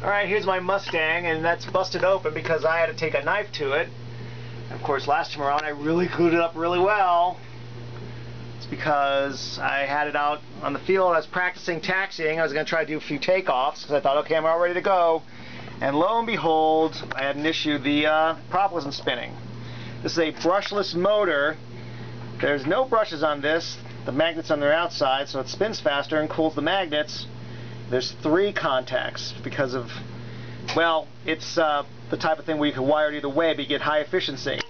Alright, here's my Mustang, and that's busted open because I had to take a knife to it. Of course, last time around I really glued it up really well. It's because I had it out on the field, I was practicing taxiing, I was going to try to do a few takeoffs, because I thought, okay, I'm all ready to go. And lo and behold, I had an issue, the uh, prop wasn't spinning. This is a brushless motor. There's no brushes on this. The magnet's on the outside, so it spins faster and cools the magnets. There's three contacts because of, well, it's uh, the type of thing where you can wire it either way, but you get high efficiency.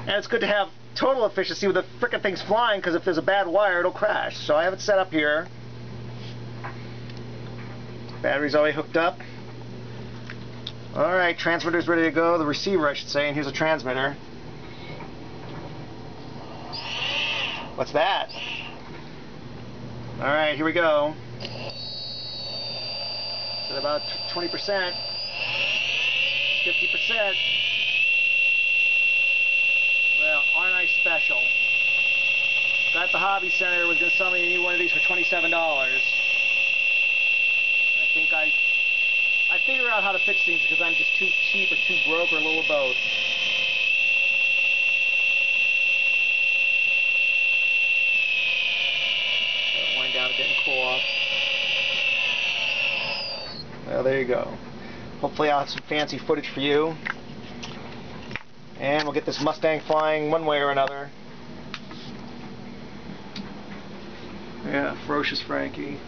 And it's good to have total efficiency with the frickin' thing's flying, because if there's a bad wire, it'll crash. So I have it set up here. Battery's already hooked up. Alright, transmitter's ready to go. The receiver, I should say, and here's a transmitter. What's that? Alright, here we go. At about 20%. 50%. Well, aren't I special? Got the Hobby Center was going to sell me one of these for $27. I think I I figure out how to fix things because I'm just too cheap or too broke or a little of both. wind down bit and cool off. Well, there you go. Hopefully I'll have some fancy footage for you. And we'll get this Mustang flying one way or another. Yeah, Ferocious Frankie.